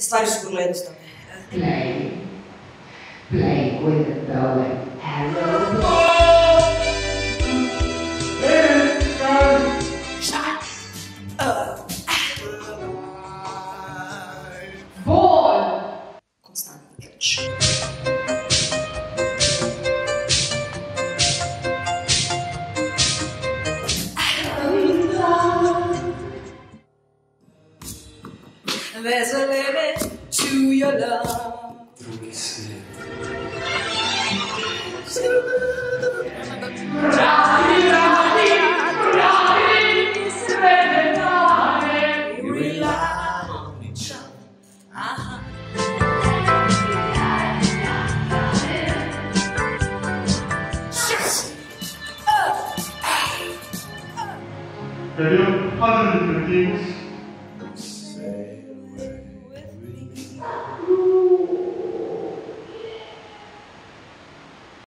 Stvari su vrlo. Play. Play with the bow There's a limit to your love. We rely on each other. There are hundreds of things